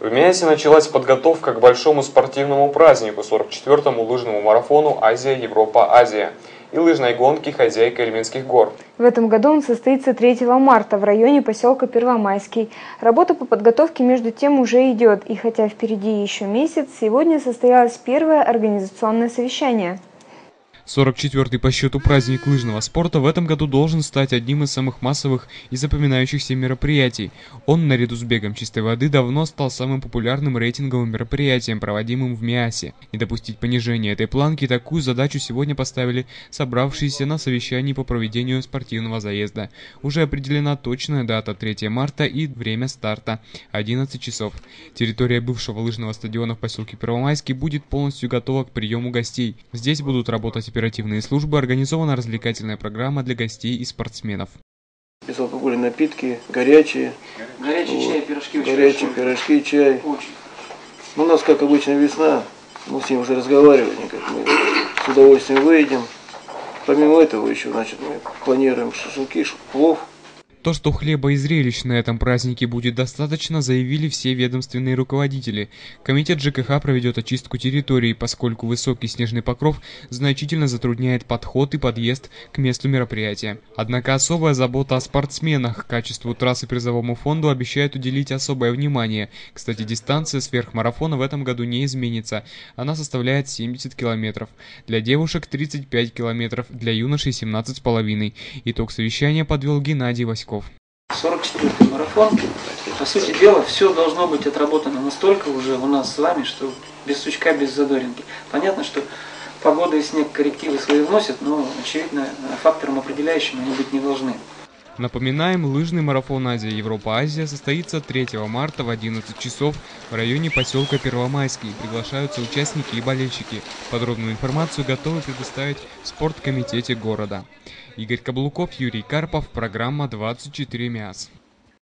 В Миасе началась подготовка к большому спортивному празднику, 44-му лыжному марафону «Азия-Европа-Азия» и лыжной гонки «Хозяйка Эльминских гор». В этом году он состоится 3 марта в районе поселка Первомайский. Работа по подготовке между тем уже идет, и хотя впереди еще месяц, сегодня состоялось первое организационное совещание. 44-й по счету праздник лыжного спорта в этом году должен стать одним из самых массовых и запоминающихся мероприятий. Он, наряду с бегом чистой воды, давно стал самым популярным рейтинговым мероприятием, проводимым в Миасе. Не допустить понижения этой планки такую задачу сегодня поставили собравшиеся на совещании по проведению спортивного заезда. Уже определена точная дата 3 марта и время старта – 11 часов. Территория бывшего лыжного стадиона в поселке Первомайский будет полностью готова к приему гостей. Здесь будут работать оперативные службы организована развлекательная программа для гостей и спортсменов. Безалкогольные напитки, горячие. Горячий вот. чай, пирожки. Горячие пирожки, чай. Очень. Ну, у нас, как обычно, весна. Мы с ним уже разговаривали. Как мы с удовольствием выйдем. Помимо этого еще, значит, мы планируем шашлыки, плов. То, что хлеба и зрелищ на этом празднике будет достаточно, заявили все ведомственные руководители. Комитет ЖКХ проведет очистку территории, поскольку высокий снежный покров значительно затрудняет подход и подъезд к месту мероприятия. Однако особая забота о спортсменах, качеству трассы призовому фонду обещает уделить особое внимание. Кстати, дистанция сверхмарафона в этом году не изменится. Она составляет 70 километров. Для девушек 35 километров, для юношей 17,5. Итог совещания подвел Геннадий Васьков. Песков. 44-й марафон. По сути дела, все должно быть отработано настолько уже у нас с вами, что без сучка, без задоринки. Понятно, что погода и снег коррективы свои вносят, но, очевидно, фактором определяющим они быть не должны. Напоминаем, лыжный марафон Азия-Европа-Азия состоится 3 марта в 11 часов в районе поселка Первомайский. Приглашаются участники и болельщики. Подробную информацию готовы предоставить в спорткомитете города. Игорь Каблуков, Юрий Карпов, программа «24 мяс».